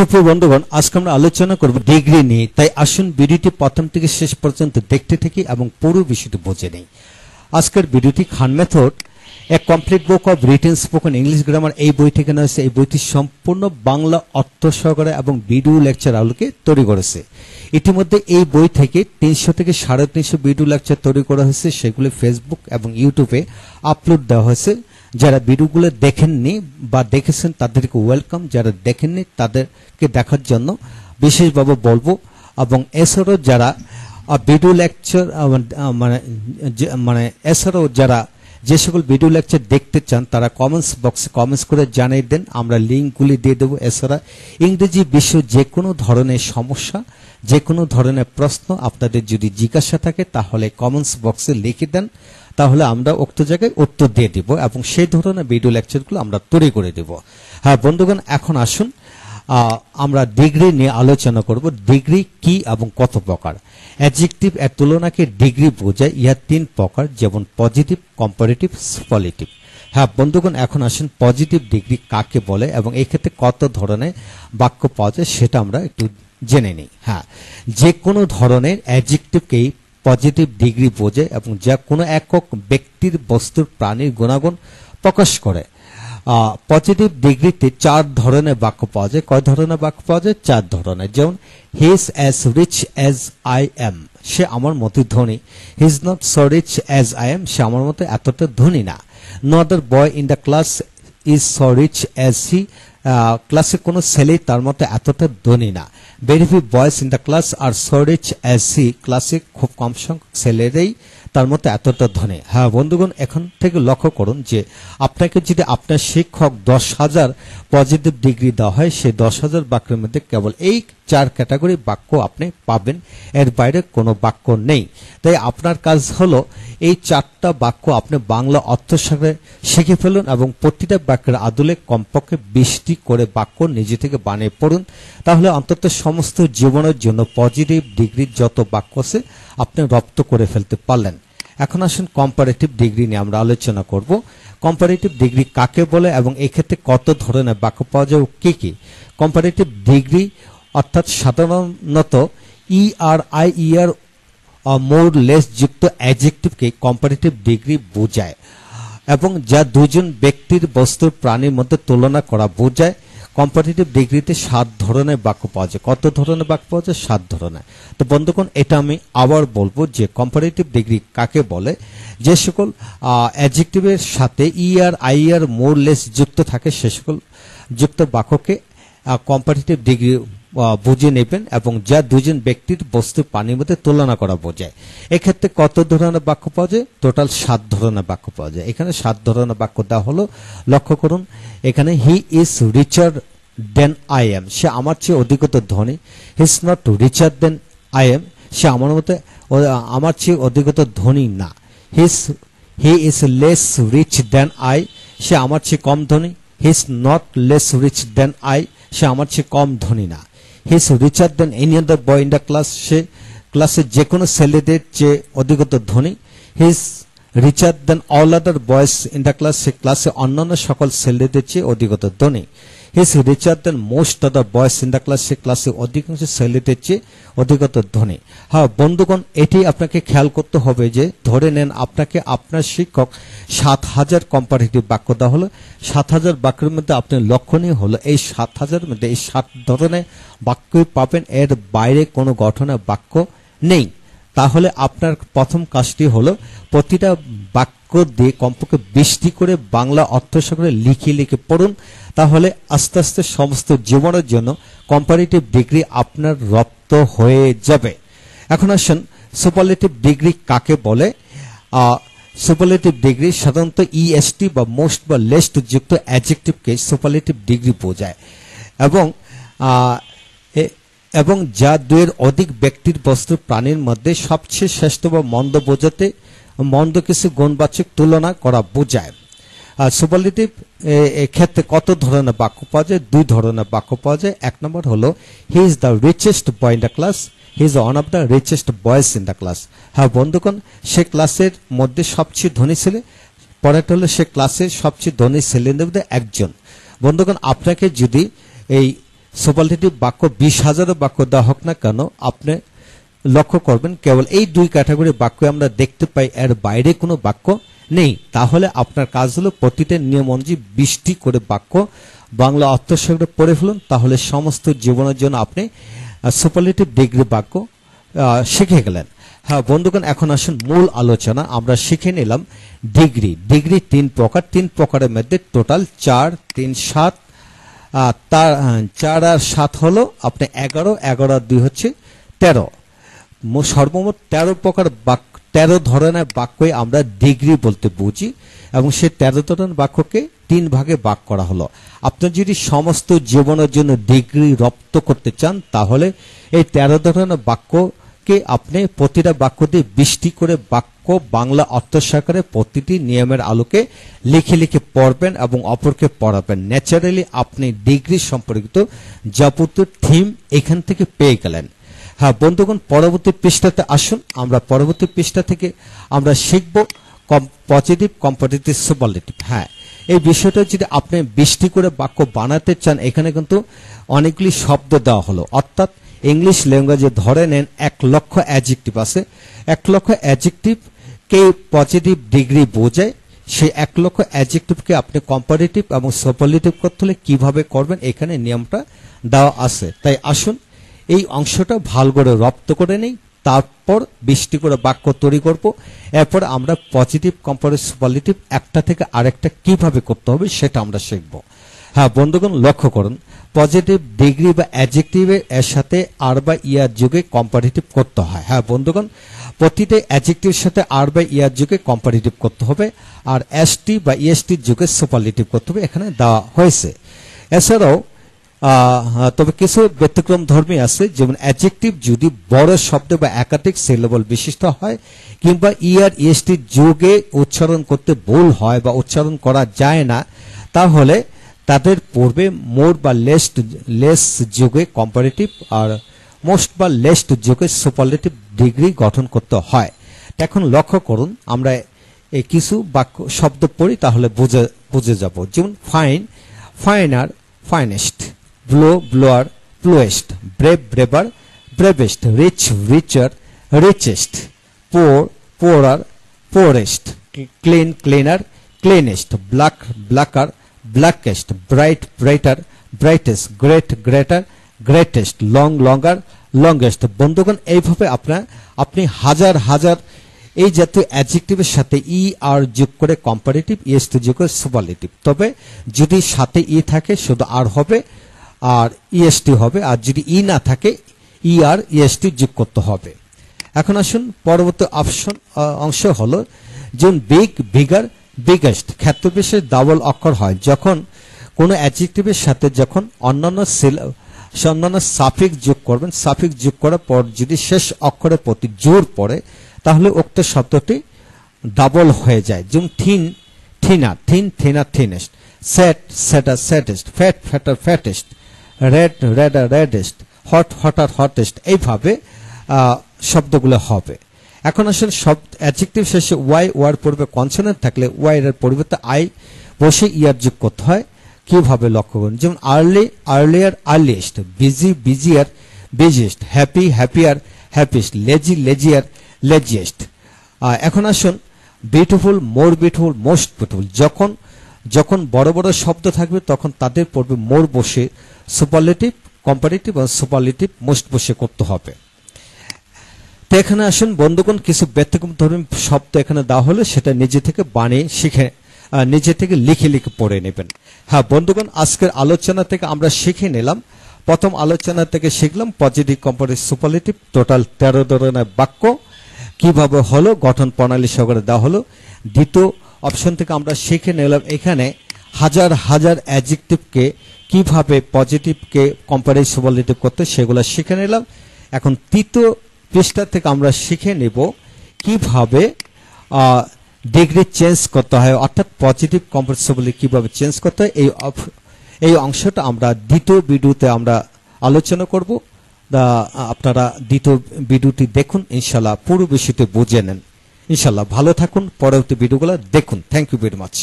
সুপ্রিয় বন্ধুগণ, আজকে আমরা আলোচনা করব ডিগ্রি নিয়ে। তাই আসুন ভিডিওটি প্রথম থেকে শেষ পর্যন্ত দেখতে থাকি এবং পুরো বিষয়টি বুঝে নেই। আজকের ভিডিওটি Khan method, a complete book of written spoken English grammar. এই বই থেকে নেওয়া হয়েছে। এই বইটি সম্পূর্ণ বাংলা অর্থ সহকারে এবং ভিডিও লেকচার আলোকে তৈরি করেছে। ইতিমধ্যে এই বই থেকে তিনশো থেকে সাড়ে তিনশো ভিডিও লেকচার তৈরি করা হয়েছে। সেগুলি ফেসবুক এবং ইউটিউবে আপলোড দেওয়া হয়েছে। যারা ভিডিওগুলো দেখেননি বা দেখেছেন, তাদেরকে ওয়েলকাম যারা দেখেননি, তাদেরকে দেখার জন্য বিশেষভাবে বলব। এবং এছাড়াও যারা ভিডিও লেকচার মানে মানে এছাড়াও যারা যে সকল ভিডিও লেকচার দেখতে চান, তারা কমেন্টস বক্সে কমেন্টস করে জানিয়ে দেন। আমরা লিঙ্কগুলি দিয়ে দেবো। এছাড়া ইংরেজি বিশ্ব যে কোনো ধরনের সমস্যা যে কোনো ধরনের প্রশ্ন আপনাদের যদি জিজ্ঞাসা থাকে, তাহলে কমেন্টস বক্সে লিখে দেন। তাহলে আমরা উক্ত জায়গায় উত্তর দিয়ে দিব এবং সেই ধরনের ভিডিও লেকচারগুলো আমরা তৈরি করে দেব। হ্যাঁ বন্ধুগণ, এখন আসুন। আমরা ডিগ্রি নিয়ে আলোচনা করব। ডিগ্রি কি এবং কত প্রকার? অ্যাডজেক্টিভ এর তুলনাকে ডিগ্রি বোঝায়। ইহা তিন প্রকার, যেমন পজিটিভ কম্পারেটিভ সুপারলেটিভ হ্যাঁ বন্ধুগণ, এখন আসুন। পজিটিভ ডিগ্রি কাকে বলে এবং এই ক্ষেত্রে কত ধরনের বাক্য পাওয়া যায় সেটা আমরা একটু জেনে নিই। হ্যাঁ যে কোনো ধরনের অ্যাডজেক্টিভকেই পজিটিভ ডিগ্রি বোঝে এবং যা কোনো একক ব্যক্তির বস্তুর প্রাণীর গুণাগুণ প্রকাশ করে। পজিটিভ ডিগ্রিতে চার ধরনের বাক্য পাওয়া যায়। কয় ধরনের বাক্য পাওয়া যায়? চার ধরনের। যেমন he is as rich as I am সে আমার মতো ধনী। He is not so rich as I am সে আমার মতো এতটা ধনী না। No other boy in the class is so rich as he ক্লাসে কোনো ছেলেই তার মতো এতটা ধনী না। Very few in the class are so rich as he ক্লাসে খুব কম সংখ্যক ছেলেরাই তার মতো এতটা ধনী। হ্যাঁ বন্ধুগণ, এখন থেকে লক্ষ্য করুন যে আপনাকে যদি আপনার শিক্ষক দশ হাজার পজিটিভ ডিগ্রি দেওয়া হয়, সেই দশ হাজার বাক্যের মধ্যে কেবল এই চার ক্যাটাগরি বাক্য আপনি পাবেন। এর বাইরে কোনো বাক্য নেই। তাই আপনার কাজ হলো এই চারটা বাক্য আপনি বাংলা অর্থসাগরে শিখে ফেলুন এবং প্রতিটা বাক্যের আদলে কমপক্ষে বিশটি করে বাক্য নিজে থেকে বানিয়ে পড়ুন, তাহলে অন্তত সমস্ত জীবনের জন্য পজিটিভ ডিগ্রির যত বাক্য আছে আপনি রপ্ত করে ফেলতে পারলেন। এখন আসুন কম্পারেটিভ ডিগ্রি নিয়ে আমরা আলোচনা করব। কম্পারেটিভ ডিগ্রি কাকে বলে এবং এক্ষেত্রে কত ধরনের বাক্য পাওয়া যায় কি কি? কম্পারেটিভ ডিগ্রি অর্থাৎ সাধারণত ই আর আই ইয়ার মোর লেস যুক্ত অ্যাডজেক্টিভকে কম্পারেটিভ ডিগ্রি বোঝায়। এবং যা দুজন ব্যক্তির বস্তুর প্রাণীর মধ্যে তুলনা করা বোঝায় কম্পারেটিভ ডিগ্রিতে সাত ধরনের বাক্য পাওয়া যায়। কত ধরনের বাক্য পাওয়া যায়? সাত ধরনের। তো বন্ধুগণ, এটা আমি আবার বলব যে কম্পারেটিভ ডিগ্রি কাকে বলে? যে সকল অ্যাডজেক্টিভের সাথে ই আর আই আর লেস যুক্ত থাকে, সে সকল যুক্ত বাক্যকে কম্পারেটিভ ডিগ্রি বুঝে নেবেন এবং যা দুজন ব্যক্তির বস্তু পানির মধ্যে তুলনা করা বোঝায়। এক্ষেত্রে কত ধরনের বাক্য পাওয়া যায়? টোটাল সাত ধরনের বাক্য পাওয়া যায়। এখানে সাত ধরনের বাক্য দেওয়া হলো। লক্ষ্য করুন, এখানে he is richer than I am সে আমার চেয়ে অধিকতর ধনী। He is not richer than I am সে আমার মতে আমার চেয়ে অধিকতর ধনী না। He's he is less rich than I সে আমার চেয়ে কম ধনী। He is not less rich than I সে আমার চেয়ে কম ধনী না। He is richer than any other boy in the class সে ক্লাসের যে কোনো ছেলেদের চেয়ে অধিগত ধনী। He's richer than all other boys in the class সে ক্লাসে অন্যান্য সকল ছেলেদের চেয়ে অধিগত ধনী। He is richer than most other boys in the class সে ক্লাসে অধিকাংশ ছেলেদের চেয়ে অধিকতর ধনী। হ্যাঁ বন্ধুগণ, এটি আপনাকে খেয়াল করতে হবে যে, ধরে নেন আপনাকে আপনার শিক্ষক সাত হাজার কম্পারেটিভ বাক্য দেওয়া হলো। সাত হাজার বাক্যের মধ্যে আপনার লক্ষণীয় হলো। এই সাত হাজার মধ্যে, এই সাত ধরনের বাক্যই পাবেন। এর বাইরে কোনো গঠনের বাক্য নেই। তাহলে আপনার প্রথম কাজটি হলো, প্রতিটা বাক্য দিয়ে কমপক্ষে বৃষ্টি করে বাংলা অর্থসাগরে লিখে লিখে পড়ুন। তাহলে আস্তে আস্তে সমস্ত জীবনের জন্য কম্পারেটিভ ডিগ্রি আপনার রপ্ত হয়ে যাবে। এখন আসুন সুপারলেটিভ ডিগ্রি কাকে বলে? সুপারলেটিভ ডিগ্রি সাধারণত ইএসটি বা মোস্ট বা লেস্ট যুক্ত অ্যাডজেক্টিভকে সুপারলেটিভ ডিগ্রি বোঝায়। এবং এবং যা দুয়ের অধিক ব্যক্তির বস্তু প্রাণীর মধ্যে সবচেয়ে শ্রেষ্ঠ বা মন্দ বোঝাতে মন্দ কিছু গুণবাচক তুলনা করা বোঝায়। আর সুপারলেটিভ ক্ষেত্রে কত ধরনের বাক্য পাওয়া যায়? দুই ধরনের বাক্য পাওয়া যায়। এক নম্বর হলো he is the richest boy in the class he is one of the richest boys in the class হ্যাঁ বন্ধুগণ, সে ক্লাসের মধ্যে সবচেয়ে ধনী ছেলে, পরেরটা হলো, সে ক্লাসের সবচেয়ে ধনী ছেলেদের মধ্যে একজন। বন্ধুগণ, আপনাকে যদি এই সুপারলেটিভ বাক্য বিশ হাজারও বাক্য দেওয়া হোক না কেন, আপনি লক্ষ্য করবেন, কেবল এই দুই ক্যাটাগরি বাক্য আমরা দেখতে পাই, এর বাইরে কোনো বাক্য নেই। তাহলে আপনার কাজ হলো প্রতিটা নিয়ম অনুযায়ী বৃষ্টি করে বাক্য বাংলা অর্থসংগ্রহ পড়ে ফেলুন। তাহলে সমস্ত জীবনের জন্য আপনি সুপারলেটিভ ডিগ্রি বাক্য শিখে গেলেন। হ্যাঁ বন্ধুগণ, এখন আসুন মূল আলোচনা। আমরা শিখে নিলাম ডিগ্রি ডিগ্রি তিন প্রকার। তিন প্রকারের মধ্যে টোটাল চার, তিন, সাত তার চার আর সাত হলো আপনি এগারো এগারো আর দুই হচ্ছে তেরো। সর্বমোট তেরো প্রকার বাক্য তেরো ধরনের বাক্যই আমরা ডিগ্রি বলতে বুঝি, এবং সে তেরো ধরনের বাক্যকে তিন ভাগে ভাগ করা হলো। আপনি যদি সমস্ত জীবনের জন্য ডিগ্রি রপ্ত করতে চান, তাহলে এই তেরো ধরনের বাক্যকে আপনি প্রতিটা বাক্য দিয়ে বৃষ্টি করে বাক্য বাংলা অর্থ সাকারে প্রতিটি নিয়মের আলোকে লিখে লিখে পড়বেন এবং অপরকে পড়াবেন। ন্যাচারালি আপনি ডিগ্রি সম্পর্কিত যাবতীয় থিম এখান থেকে পেয়ে গেলেন। হ্যাঁ বন্ধুগণ, পরবর্তী পৃষ্ঠাতে আসুন। আমরা পরবর্তী পৃষ্ঠা থেকে আমরা শিখব পজিটিভ কম্পিটিটিভ সুপারলেটিভ হ্যাঁ এই বিষয়টা যদি আপনি বৃষ্টি করে বাক্য বানাতে চান, এখানে কিন্তু অনেকগুলি শব্দ দেওয়া হলো। অর্থাৎ ইংলিশ ল্যাঙ্গুয়েজে ধরে নেন, এক লক্ষ অ্যাজেক্টিভ আছে। এক লক্ষ অ্যাজেক্টিভ কে পজিটিভ ডিগ্রি বোঝায়। সেই এক লক্ষ অ্যাজেক্টিভকে আপনি কম্পারেটিভ এবং সুপারলেটিভ করতে হলে কীভাবে করবেন, এখানে নিয়মটা দেওয়া আছে। তাই আসুন এই অংশটা ভালো করে রপ্ত করে নেই, তারপর বৃষ্টি করে বাক্য তৈরি করব। এরপর আমরা পজিটিভ কম্পারেটিভ সুপারলেটিভ একটা থেকে আরেকটা কীভাবে করতে হবে সেটা আমরা শিখব। হ্যাঁ বন্ধুগণ, লক্ষ্য করুন। পজিটিভ ডিগ্রি বা অ্যাডজেক্টিভের এর সাথে আর বা ইয়ার যুগে কম্পারেটিভ করতে হয়। হ্যাঁ বন্ধুগণ, প্রতিটা অ্যাডজেক্টিভের সাথে আর বা ইয়ার যুগে কম্পারেটিভ করতে হবে আর এসটি বা ইএসটির যুগে সুপারলেটিভ করতে হবে। এখানে দেওয়া হয়েছে। এছাড়াও তবে কিছু ব্যতিক্রম ধর্মী আছে, যেমন অ্যাডজেক্টিভ যদি বড় শব্দ বা একাধিক সিলেবল বিশিষ্ট হয়, কিংবা ইয়ার ইএসটি যোগে উচ্চারণ করতে ভুল হয় বা উচ্চারণ করা যায় না, তাহলে তাদের পূর্বে মোর বা লেস্ট লেস যোগে কম্পারেটিভ আর মোস্ট বা লেস্ট যুগে সুপারলেটিভ ডিগ্রি গঠন করতে হয়। এখন লক্ষ্য করুন, আমরা এই কিছু বাক্য, শব্দ পড়ি, তাহলে বুঝে বুঝে যাব। যেমন fine finer finest blow blower blowest brave braver bravest rich richer richest poor poorer poorest clean cleaner cleanest black blacker blackest bright brighter brightest great greater greatest long longer longest বন্ধুগণ, এইভাবে আপনার আপনি হাজার হাজার এই জাতীয় অ্যাডজেক্টিভের সাথে ই আর যোগ করে কম্পারেটিভ ইএসটি যোগ করে সুপারলেটিভ তবে যদি সাথে ই থাকে, শুধু আর হবে আর ইএসটি হবে, আর যদি ই না থাকে ই আর ইএসটি যোগ করতে হবে। এখন আসুন, পরবর্তী অপশন অংশ হলো যেমন বিগ বিগার বিগেস্ট ক্ষেত্রবিশেষ ডাবল অক্ষর হয়। যখন কোনো অ্যাডজেক্টিভের সাথে যখন অন্যান্য অন্যান্য সাফিক যোগ করবেন সাফিক যোগ করার পর যদি শেষ অক্ষরের প্রতি জোর পড়ে, তাহলে উক্ত শব্দটি ডাবল হয়ে যায়। যেমন thin thinner thin thinner thinnest sad sadder saddest fat fatter fattest red redder reddest hot hot hotter hottest এইভাবে শব্দগুলো হবে। এখন আসলে শব্দ অ্যাডজেক্টিভ শেষে ওয়াই ওয়ার পূর্বে কনসোনেন্ট থাকলে ওয়াই এর পরিবর্তে আই বসে ইয়ার যোগ করতে হয়। কীভাবে লক্ষ্য করুন? যেমন early earlier earliest busy busier busiest happy happier happiest lazy lazier laziest এখন আসুন beautiful more beautiful most beautiful যখন যখন বড় বড় শব্দ থাকবে, তখন তাদের পূর্বে মোর বসে সুপারলেটিভ কম্পারেটিভ বা সুপারলেটিভ মোস্ট বসে করতে হবে। তো এখানে আসুন, বন্ধুগণ, কিছু ব্যতিক্রম ধর্মী শব্দ এখানে দেওয়া হলে, সেটা নিজে থেকে বানিয়ে শিখে নিজে থেকে লিখে লিখে পড়ে নেবেন। হ্যাঁ বন্ধুগণ, আজকের আলোচনা থেকে আমরা শিখে নিলাম। প্রথম আলোচনা থেকে শিখলাম পজিটিভ কম্পারেটিভ সুপারলেটিভ টোটাল তেরো ধরনের বাক্য। কীভাবে হলো? গঠন প্রণালী সহকারে দেওয়া হলো। দ্বিতীয় অপশন থেকে আমরা শিখে নিলাম এখানে হাজার হাজার অ্যাডজেক্টিভকে কীভাবে পজিটিভকে কম্পারেটিভ সুপারলেটিভ করতে সেগুলো শিখে নিলাম। এখন তৃতীয় পৃষ্ঠা থেকে আমরা শিখে নেব কীভাবে ডিগ্রি চেঞ্জ করতে হয়, অর্থাৎ পজিটিভ কম্পারেটিভ কীভাবে চেঞ্জ করতে হয়, এই এই অংশটা আমরা দ্বিতীয় ভিডিওতে আমরা আলোচনা করব। আপনারা দ্বিতীয় ভিডিওটি দেখুন ইনশাল্লাহ পুরো বিষয়টি বুঝে নেন। ইনশাল্লাহ ভালো থাকুন পরবর্তী ভিডিওগুলো দেখুন। Thank you very much